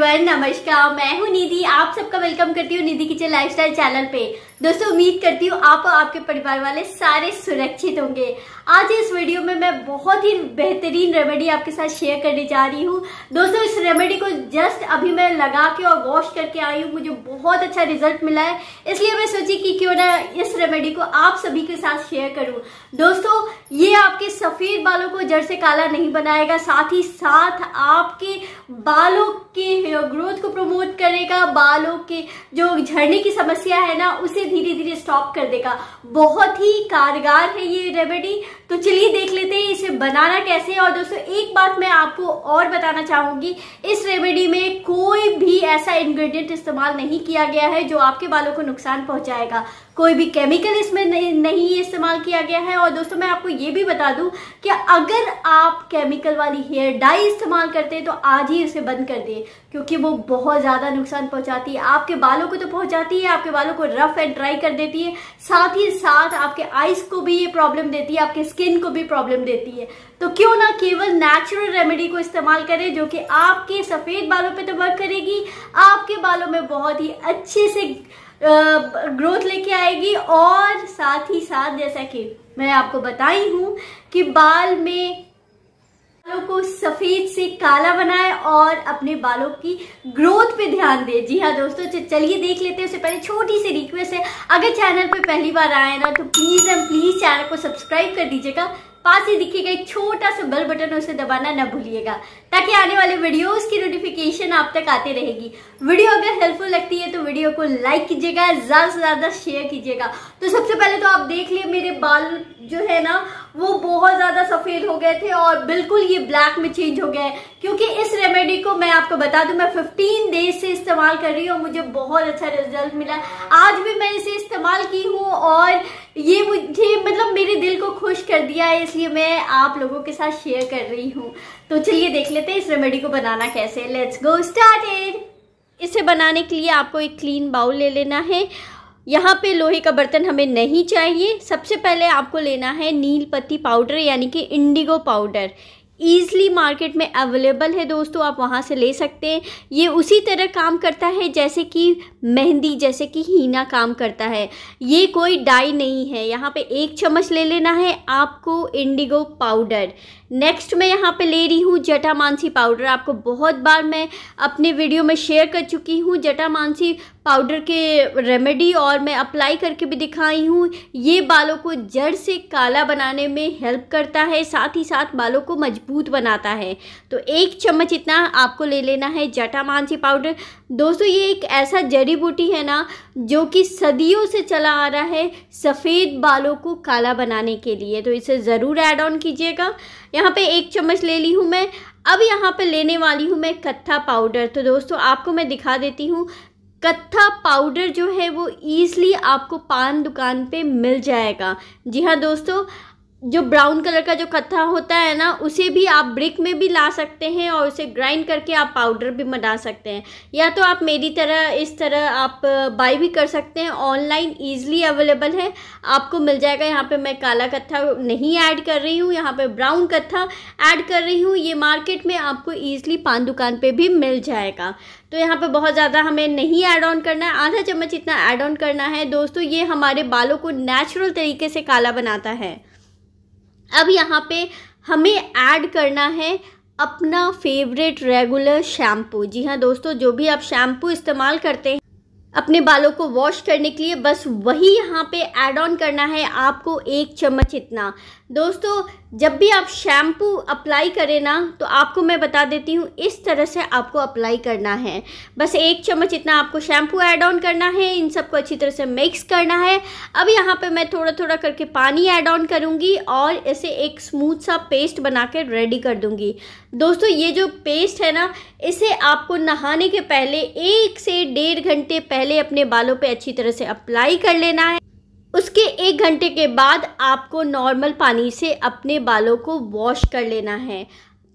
नमस्कार मैं हूँ निधि। आप सबका वेलकम करती हूँ निधि किचन लाइफस्टाइल चैनल पे। दोस्तों, उम्मीद करती हूँ आप और आपके परिवार वाले सारे सुरक्षित होंगे। आज इस वीडियो में मैं बहुत ही बेहतरीन रेमेडी आपके साथ शेयर करने जा रही हूँ। दोस्तों, इस रेमेडी को जस्ट अभी मैं लगा के और वॉश करके आई हूँ। मुझे बहुत अच्छा रिज़ल्ट मिला है। इसलिए मैं सोची कि क्यों ना इस रेमेडी को आप सभी के साथ शेयर करूँ। दोस्तों, ये आपके सफ़ेद बालों को जड़ से काला नहीं बनाएगा, साथ ही साथ आपके बालों के ग्रोथ को प्रमोट करेगा। बालों के जो झड़ने की समस्या है ना, उसे धीरे धीरे स्टॉप कर देगा। बहुत ही कारगर है ये रेमेडी तो चलिए देख लेते हैं इसे बनाना कैसे और दोस्तों, एक बात मैं आपको और बताना चाहूँगी, इस रेमेडी में कोई भी ऐसा इंग्रेडिएंट इस्तेमाल नहीं किया गया है जो आपके बालों को नुकसान पहुंचाएगा। कोई भी केमिकल इसमें नहीं, नहीं इस्तेमाल किया गया है। और दोस्तों मैं आपको ये भी बता दूँ कि अगर आप केमिकल वाली हेयर डाई इस्तेमाल करते हैं तो आज ही उसे बंद कर दें क्योंकि वो बहुत ज़्यादा नुकसान पहुंचाती है। आपके बालों को तो पहुंचाती है आपके बालों को रफ एंड ड्राई कर देती है। साथ ही साथ आपके आइस को भी ये प्रॉब्लम देती है आपके स्किन को भी प्रॉब्लम देती है। तो क्यों ना केवल नेचुरल रेमेडी को इस्तेमाल करें जो कि आपके सफ़ेद बालों पे तो वर्क करेगी। आपके बालों में बहुत ही अच्छे से ग्रोथ लेके आएगी और साथ ही साथ, जैसा कि मैं आपको बताई हूँ कि बाल में बालों को सफ़ेद से काला बनाए और अपने बालों की ग्रोथ पे ध्यान दे। जी हाँ दोस्तों चलिए देख लेते हैं। उससे पहले छोटी सी रिक्वेस्ट है। अगर चैनल पे पहली बार आए ना तो प्लीज़ एंड प्लीज़ चैनल को सब्सक्राइब कर दीजिएगा। पास ही दिखेगा, एक छोटा सा बेल बटन उसे दबाना ना भूलिएगा, ताकि आने वाले वीडियोस की नोटिफिकेशन आप तक आती रहेगी। वीडियो अगर हेल्पफुल लगती है तो वीडियो को लाइक कीजिएगा, ज़्यादा से ज़्यादा शेयर कीजिएगा। तो सबसे पहले तो आप देख लिए मेरे बाल जो है ना वो बहुत ज़्यादा सफ़ेद हो गए थे और बिल्कुल ये ब्लैक में चेंज हो गए क्योंकि इस रेमेडी को मैं आपको बता दूँ, मैं 15 डेज़ से इस्तेमाल कर रही हूँ मुझे बहुत अच्छा रिज़ल्ट मिला। आज भी मैं इसे इस्तेमाल की हूँ और ये मुझे मतलब मेरे दिल को खुश कर दिया है, इसलिए मैं आप लोगों के साथ शेयर कर रही हूँ। तो चलिए देख लेते हैं इस रेमेडी को बनाना कैसे लेट्स गो स्टार्टेड इसे बनाने के लिए आपको एक क्लीन बाउल ले लेना है यहाँ पे लोहे का बर्तन हमें नहीं चाहिए। सबसे पहले आपको लेना है नील पत्ती पाउडर, यानी कि इंडिगो पाउडर। ईज़िली मार्केट में अवेलेबल है दोस्तों, आप वहाँ से ले सकते हैं। ये उसी तरह काम करता है जैसे कि मेहंदी, जैसे कि हीना काम करता है। ये कोई डाई नहीं है। यहाँ पे एक चम्मच ले लेना है आपको इंडिगो पाउडर। नेक्स्ट मैं यहाँ पे ले रही हूँ जटा मानसी पाउडर आपको बहुत बार मैं अपने वीडियो में शेयर कर चुकी हूँ जटा मानसी पाउडर के रेमेडी और मैं अप्लाई करके भी दिखाई हूँ। ये बालों को जड़ से काला बनाने में हेल्प करता है, साथ ही साथ बालों को मज़बूत बनाता है। तो एक चम्मच इतना आपको ले लेना है जटा मानसी पाउडर दोस्तों, ये एक ऐसा जड़ी बूटी है ना, जो कि सदियों से चला आ रहा है सफ़ेद बालों को काला बनाने के लिए। तो इसे ज़रूर ऐड ऑन कीजिएगा। यहाँ पे एक चम्मच ले ली हूँ मैं। अब यहाँ पे लेने वाली हूँ मैं कत्था पाउडर। तो दोस्तों, आपको मैं दिखा देती हूँ, कत्था पाउडर जो है वो ईज़िली आपको पान दुकान पे मिल जाएगा। जी हाँ दोस्तों जो ब्राउन कलर का जो कत्था होता है ना, उसे भी आप ब्रिक में भी ला सकते हैं और उसे ग्राइंड करके आप पाउडर भी बना सकते हैं। या तो आप मेरी तरह, इस तरह आप बाई भी कर सकते हैं। ऑनलाइन ईजिली अवेलेबल है। आपको मिल जाएगा। यहाँ पे मैं काला कत्था नहीं ऐड कर रही हूँ। यहाँ पे ब्राउन कत्था ऐड कर रही हूँ। ये मार्केट में आपको ईजिली पान दुकान पर भी मिल जाएगा। तो यहाँ पे बहुत ज़्यादा हमें नहीं ऐड ऑन करना है। आधा चम्मच इतना ऐड ऑन करना है। दोस्तों, ये हमारे बालों को नेचुरल तरीके से काला बनाता है। अब यहाँ पे हमें ऐड करना है अपना फेवरेट रेगुलर शैम्पू जी हाँ दोस्तों, जो भी आप शैम्पू इस्तेमाल करते हैं, अपने बालों को वॉश करने के लिए बस वही यहाँ पे ऐड ऑन करना है आपको एक चम्मच इतना। दोस्तों जब भी आप शैम्पू अप्लाई करें ना तो आपको मैं बता देती हूँ, इस तरह से आपको अप्लाई करना है। बस एक चम्मच इतना आपको शैम्पू ऐड ऑन करना है, इन सबको अच्छी तरह से मिक्स करना है। अब यहाँ पे मैं थोड़ा थोड़ा करके पानी ऐड ऑन करूँगी और इसे एक स्मूथ सा पेस्ट बना कर रेडी कर दूँगी। दोस्तों, ये जो पेस्ट है ना, इसे आपको नहाने के पहले एक से डेढ़ घंटे पहले अपने बालों पर अच्छी तरह से अप्लाई कर लेना है। उसके एक घंटे के बाद आपको नॉर्मल पानी से अपने बालों को वॉश कर लेना है।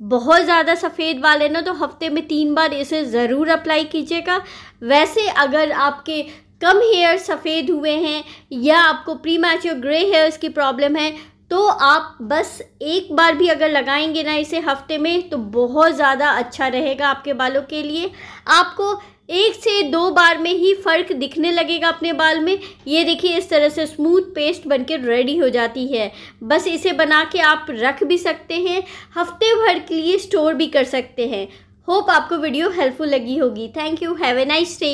बहुत ज़्यादा सफ़ेद बाल है ना तो हफ़्ते में तीन बार इसे ज़रूर अप्लाई कीजिएगा। वैसे अगर आपके कम हेयर सफ़ेद हुए हैं या आपको प्री मैच्योर ग्रे हेयर्स की प्रॉब्लम है तो आप बस एक बार भी अगर लगाएँगे ना इसे हफ़्ते में तो बहुत ज़्यादा अच्छा रहेगा आपके बालों के लिए। आपको एक से दो बार में ही फ़र्क दिखने लगेगा अपने बाल में। ये देखिए, इस तरह से स्मूथ पेस्ट बनकर रेडी हो जाती है। बस इसे बना के आप रख भी सकते हैं, हफ़्ते भर के लिए स्टोर भी कर सकते हैं। होप आपको वीडियो हेल्पफुल लगी होगी। Thank you, have a nice day.